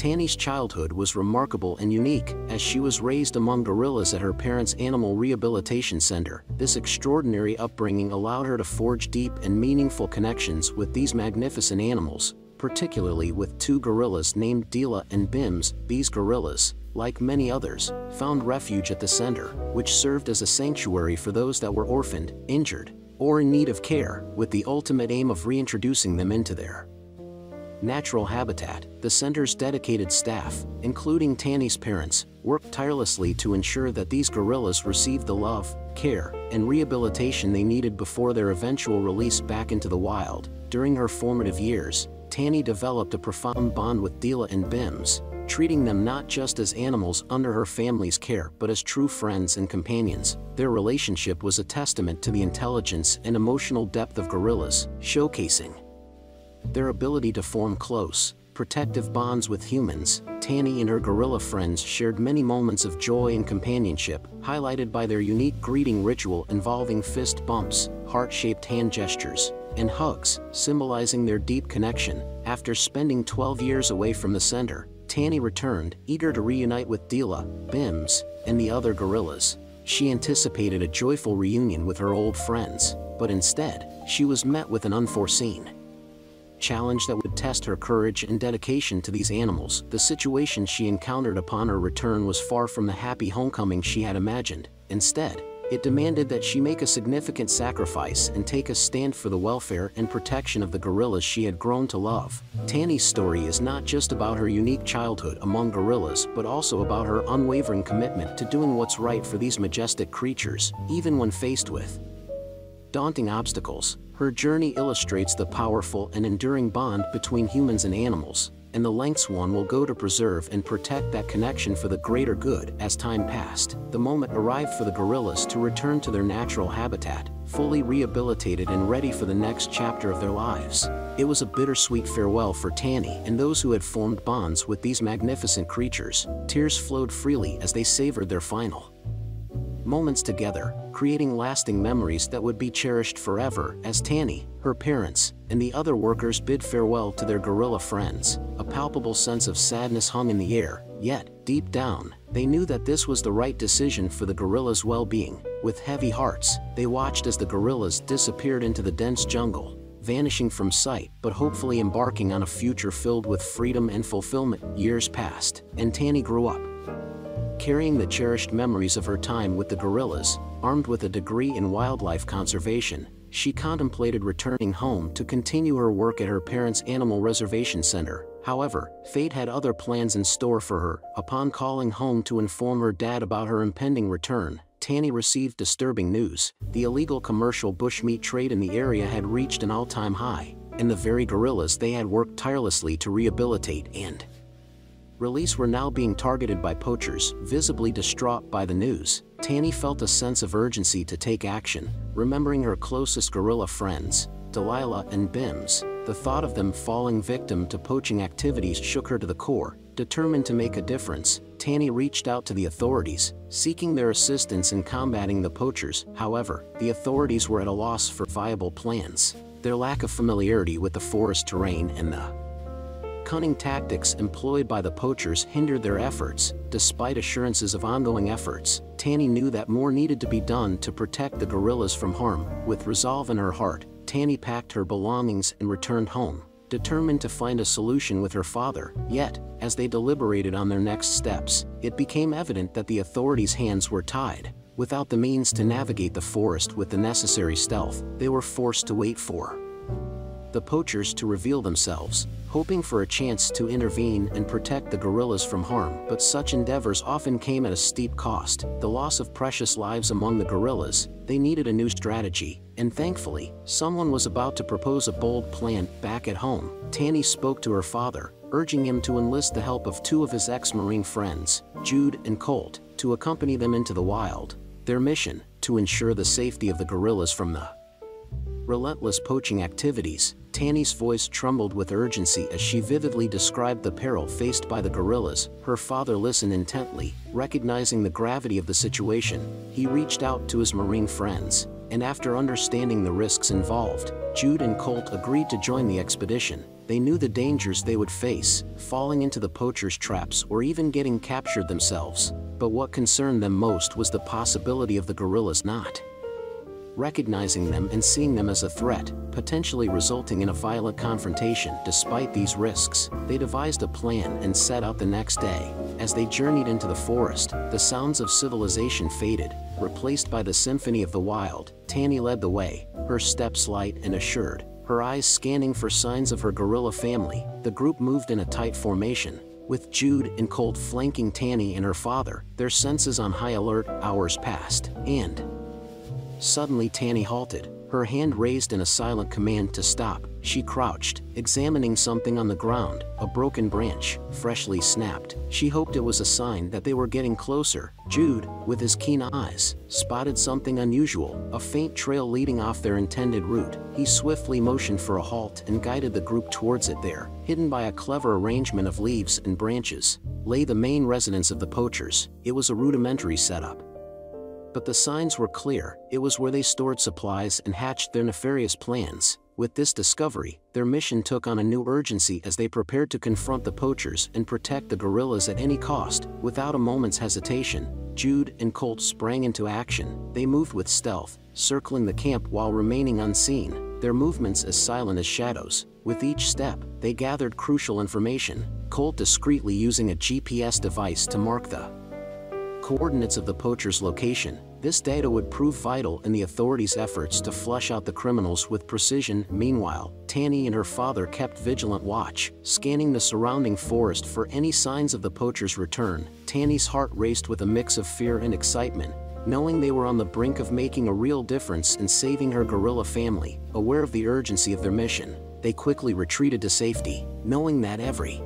Tanny's childhood was remarkable and unique, as she was raised among gorillas at her parents' animal rehabilitation center. This extraordinary upbringing allowed her to forge deep and meaningful connections with these magnificent animals, particularly with two gorillas named Dila and Bims. These gorillas, like many others, found refuge at the center, which served as a sanctuary for those that were orphaned, injured, or in need of care, with the ultimate aim of reintroducing them into their natural habitat, the center's dedicated staff, including Tanny's parents, worked tirelessly to ensure that these gorillas received the love, care, and rehabilitation they needed before their eventual release back into the wild. During her formative years, Tanny developed a profound bond with Dila and Bims, treating them not just as animals under her family's care but as true friends and companions. Their relationship was a testament to the intelligence and emotional depth of gorillas, showcasing their ability to form close, protective bonds with humans, Tanny and her gorilla friends shared many moments of joy and companionship, highlighted by their unique greeting ritual involving fist bumps, heart-shaped hand gestures, and hugs, symbolizing their deep connection. After spending 12 years away from the center, Tanny returned, eager to reunite with Dila, Bims, and the other gorillas. She anticipated a joyful reunion with her old friends, but instead, she was met with an unforeseen challenge that would test her courage and dedication to these animals. The situation she encountered upon her return was far from the happy homecoming she had imagined. Instead, it demanded that she make a significant sacrifice and take a stand for the welfare and protection of the gorillas she had grown to love. Tanny's story is not just about her unique childhood among gorillas but also about her unwavering commitment to doing what's right for these majestic creatures, even when faced with daunting obstacles. Her journey illustrates the powerful and enduring bond between humans and animals, and the lengths one will go to preserve and protect that connection for the greater good. As time passed, the moment arrived for the gorillas to return to their natural habitat, fully rehabilitated and ready for the next chapter of their lives. It was a bittersweet farewell for Tanny and those who had formed bonds with these magnificent creatures. Tears flowed freely as they savored their final moments together, creating lasting memories that would be cherished forever as Tanny, her parents, and the other workers bid farewell to their gorilla friends. A palpable sense of sadness hung in the air, yet, deep down, they knew that this was the right decision for the gorillas' well-being. With heavy hearts, they watched as the gorillas disappeared into the dense jungle, vanishing from sight but hopefully embarking on a future filled with freedom and fulfillment. Years passed, and Tanny grew up, carrying the cherished memories of her time with the gorillas, armed with a degree in wildlife conservation, she contemplated returning home to continue her work at her parents' animal reservation center. However, fate had other plans in store for her. Upon calling home to inform her dad about her impending return, Tanny received disturbing news. The illegal commercial bushmeat trade in the area had reached an all-time high, and the very gorillas they had worked tirelessly to rehabilitate and release were now being targeted by poachers, visibly distraught by the news. Tanny felt a sense of urgency to take action, remembering her closest gorilla friends, Delilah and Bims. The thought of them falling victim to poaching activities shook her to the core. Determined to make a difference, Tanny reached out to the authorities, seeking their assistance in combating the poachers. However, the authorities were at a loss for viable plans. Their lack of familiarity with the forest terrain and the cunning tactics employed by the poachers hindered their efforts. Despite assurances of ongoing efforts, Tanny knew that more needed to be done to protect the gorillas from harm. With resolve in her heart, Tanny packed her belongings and returned home, determined to find a solution with her father. Yet, as they deliberated on their next steps, it became evident that the authorities' hands were tied. Without the means to navigate the forest with the necessary stealth, they were forced to wait for the poachers to reveal themselves, hoping for a chance to intervene and protect the gorillas from harm. But such endeavors often came at a steep cost, the loss of precious lives among the gorillas. They needed a new strategy, and thankfully, someone was about to propose a bold plan back at home. Tanny spoke to her father, urging him to enlist the help of two of his ex-Marine friends, Jude and Colt, to accompany them into the wild. Their mission, to ensure the safety of the gorillas from the relentless poaching activities, Tanny's voice trembled with urgency as she vividly described the peril faced by the gorillas. Her father listened intently, recognizing the gravity of the situation. He reached out to his marine friends, and after understanding the risks involved, Jude and Colt agreed to join the expedition. They knew the dangers they would face, falling into the poachers' traps or even getting captured themselves. But what concerned them most was the possibility of the gorillas not recognizing them and seeing them as a threat, potentially resulting in a violent confrontation. Despite these risks, they devised a plan and set out the next day. As they journeyed into the forest, the sounds of civilization faded, replaced by the symphony of the wild. Tanny led the way, her steps light and assured, her eyes scanning for signs of her gorilla family. The group moved in a tight formation, with Jude and Colt flanking Tanny and her father, their senses on high alert, hours passed, and Suddenly Tanny halted, her hand raised in a silent command to stop. She crouched, examining something on the ground, a broken branch, freshly snapped. She hoped it was a sign that they were getting closer. Jude, with his keen eyes, spotted something unusual, a faint trail leading off their intended route. He swiftly motioned for a halt and guided the group towards it there. Hidden by a clever arrangement of leaves and branches, lay the main residence of the poachers. It was a rudimentary setup, but the signs were clear, it was where they stored supplies and hatched their nefarious plans. With this discovery, their mission took on a new urgency as they prepared to confront the poachers and protect the gorillas at any cost. Without a moment's hesitation, Jude and Colt sprang into action. They moved with stealth, circling the camp while remaining unseen, their movements as silent as shadows. With each step, they gathered crucial information, Colt discreetly using a GPS device to mark the coordinates of the poacher's location. This data would prove vital in the authorities' efforts to flush out the criminals with precision. Meanwhile, Tanny and her father kept vigilant watch, scanning the surrounding forest for any signs of the poacher's return. Tanny's heart raced with a mix of fear and excitement, knowing they were on the brink of making a real difference in saving her gorilla family. Aware of the urgency of their mission, they quickly retreated to safety, knowing that every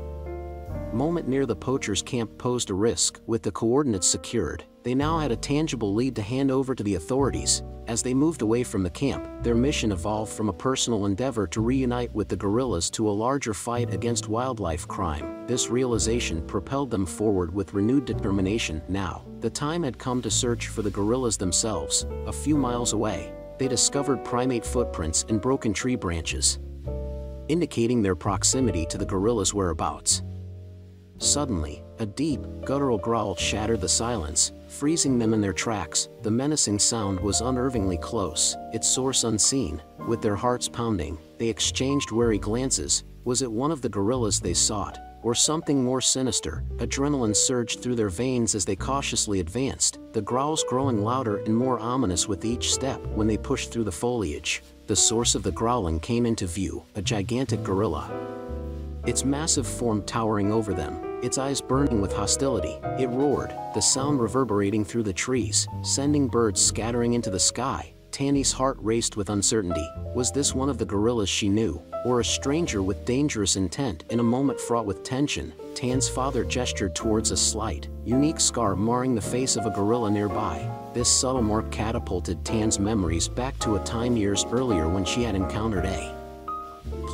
moment near the poacher's camp posed a risk. With the coordinates secured, they now had a tangible lead to hand over to the authorities. As they moved away from the camp, their mission evolved from a personal endeavor to reunite with the gorillas to a larger fight against wildlife crime. This realization propelled them forward with renewed determination. Now, the time had come to search for the gorillas themselves. A few miles away, they discovered primate footprints in broken tree branches, indicating their proximity to the gorillas' whereabouts. Suddenly, a deep, guttural growl shattered the silence, freezing them in their tracks. The menacing sound was unnervingly close, its source unseen. With their hearts pounding, they exchanged wary glances. Was it one of the gorillas they sought, or something more sinister? Adrenaline surged through their veins as they cautiously advanced, the growls growing louder and more ominous with each step when they pushed through the foliage. The source of the growling came into view, a gigantic gorilla. Its massive form towering over them, its eyes burning with hostility. It roared, the sound reverberating through the trees, sending birds scattering into the sky. Tanny's heart raced with uncertainty. Was this one of the gorillas she knew, or a stranger with dangerous intent? In a moment fraught with tension, Tan's father gestured towards a slight, unique scar marring the face of a gorilla nearby. This subtle mark catapulted Tan's memories back to a time years earlier when she had encountered a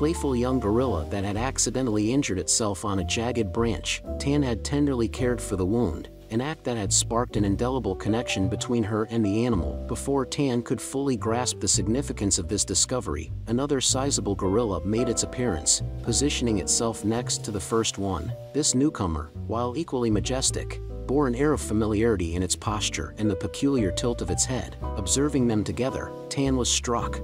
playful young gorilla that had accidentally injured itself on a jagged branch, Tan had tenderly cared for the wound, an act that had sparked an indelible connection between her and the animal. Before Tan could fully grasp the significance of this discovery, another sizable gorilla made its appearance, positioning itself next to the first one. This newcomer, while equally majestic, bore an air of familiarity in its posture and the peculiar tilt of its head. Observing them together, Tan was struck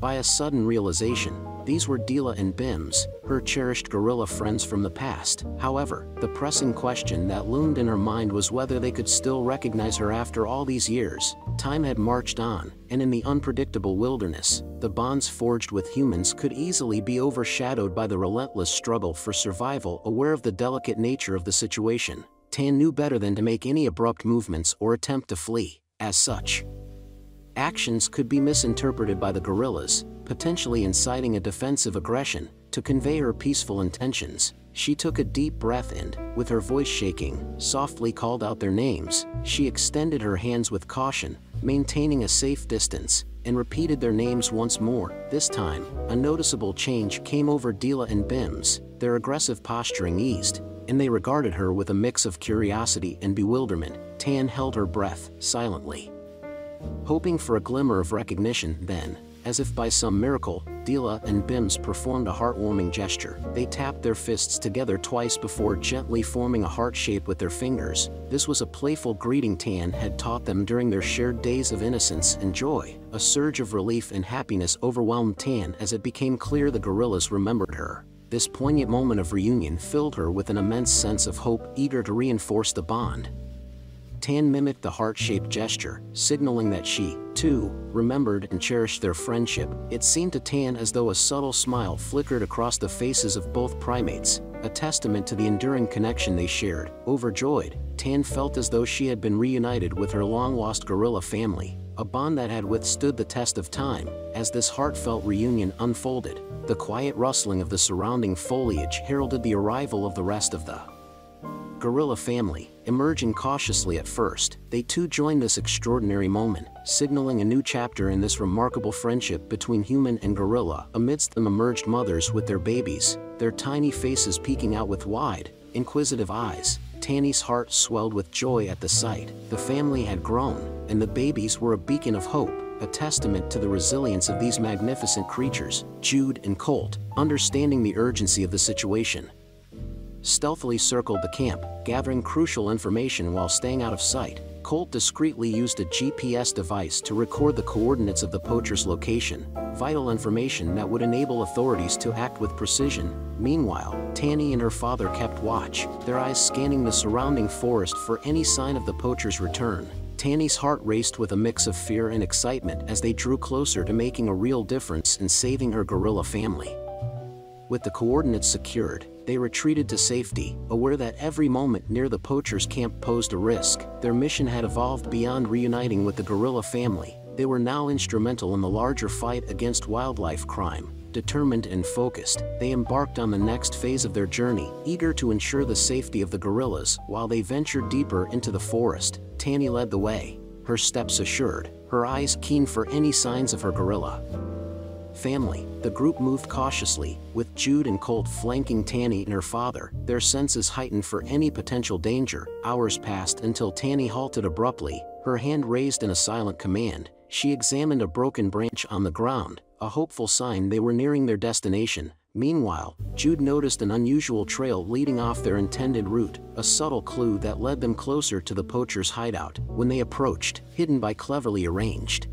by a sudden realization these were Dila and Bims, her cherished gorilla friends from the past. However, the pressing question that loomed in her mind was whether they could still recognize her after all these years. Time had marched on, and in the unpredictable wilderness, the bonds forged with humans could easily be overshadowed by the relentless struggle for survival aware of the delicate nature of the situation. Tan knew better than to make any abrupt movements or attempt to flee. As such, actions could be misinterpreted by the gorillas, potentially inciting a defensive aggression, to convey her peaceful intentions. She took a deep breath and, with her voice shaking, softly called out their names. She extended her hands with caution, maintaining a safe distance, and repeated their names once more. This time, a noticeable change came over Dila and Bims, their aggressive posturing eased, and they regarded her with a mix of curiosity and bewilderment. Tan held her breath, silently. Hoping for a glimmer of recognition, then, As if by some miracle, Dila and Bims performed a heartwarming gesture. They tapped their fists together twice before gently forming a heart shape with their fingers. This was a playful greeting Tan had taught them during their shared days of innocence and joy. A surge of relief and happiness overwhelmed Tan as it became clear the gorillas remembered her. This poignant moment of reunion filled her with an immense sense of hope, eager to reinforce the bond. Tan mimicked the heart-shaped gesture, signaling that she, too, remembered and cherished their friendship. It seemed to Tan as though a subtle smile flickered across the faces of both primates, a testament to the enduring connection they shared. Overjoyed, Tan felt as though she had been reunited with her long-lost gorilla family, a bond that had withstood the test of time. As this heartfelt reunion unfolded, the quiet rustling of the surrounding foliage heralded the arrival of the rest of the gorilla family, emerging cautiously at first, they too joined this extraordinary moment, signaling a new chapter in this remarkable friendship between human and gorilla. Amidst them emerged mothers with their babies, their tiny faces peeking out with wide, inquisitive eyes. Tanny's heart swelled with joy at the sight. The family had grown, and the babies were a beacon of hope a testament to the resilience of these magnificent creatures, Jude and Colt, understanding the urgency of the situation. Stealthily circled the camp, gathering crucial information while staying out of sight. Colt discreetly used a GPS device to record the coordinates of the poacher's location, vital information that would enable authorities to act with precision. Meanwhile, Tanny and her father kept watch, their eyes scanning the surrounding forest for any sign of the poacher's return. Tanny's heart raced with a mix of fear and excitement as they drew closer to making a real difference in saving her gorilla family. With the coordinates secured, they retreated to safety, aware that every moment near the poacher's camp posed a risk. Their mission had evolved beyond reuniting with the gorilla family. They were now instrumental in the larger fight against wildlife crime. Determined and focused, they embarked on the next phase of their journey, eager to ensure the safety of the gorillas while they ventured deeper into the forest. Tanny led the way, her steps assured, her eyes keen for any signs of her gorilla. Family, the group moved cautiously, with Jude and Colt flanking Tanny and her father, their senses heightened for any potential danger. Hours passed until Tanny halted abruptly, her hand raised in a silent command. She examined a broken branch on the ground, a hopeful sign they were nearing their destination. Meanwhile, Jude noticed an unusual trail leading off their intended route, a subtle clue that led them closer to the poacher's hideout. When they approached, hidden by cleverly arranged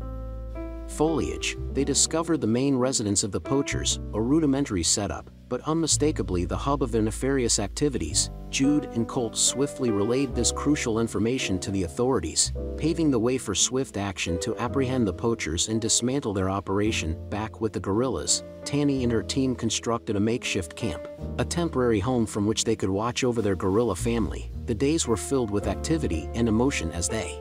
foliage, they discovered the main residence of the poachers, a rudimentary setup, but unmistakably the hub of their nefarious activities. Jude and Colt swiftly relayed this crucial information to the authorities, paving the way for swift action to apprehend the poachers and dismantle their operation. Back with the gorillas, Tanny and her team constructed a makeshift camp, a temporary home from which they could watch over their gorilla family. The days were filled with activity and emotion as they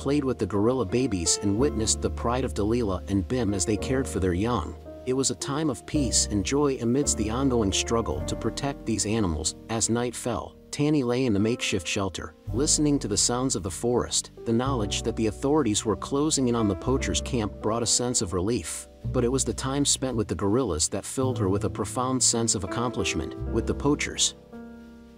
played with the gorilla babies and witnessed the pride of Delilah and Bim as they cared for their young. It was a time of peace and joy amidst the ongoing struggle to protect these animals. As night fell, Tanny lay in the makeshift shelter, listening to the sounds of the forest. The knowledge that the authorities were closing in on the poachers' camp brought a sense of relief. But it was the time spent with the gorillas that filled her with a profound sense of accomplishment. With the poachers,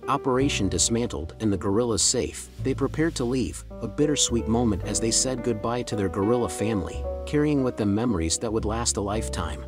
Operation dismantled and the gorillas safe, they prepared to leave, a bittersweet moment as they said goodbye to their gorilla family, carrying with them memories that would last a lifetime.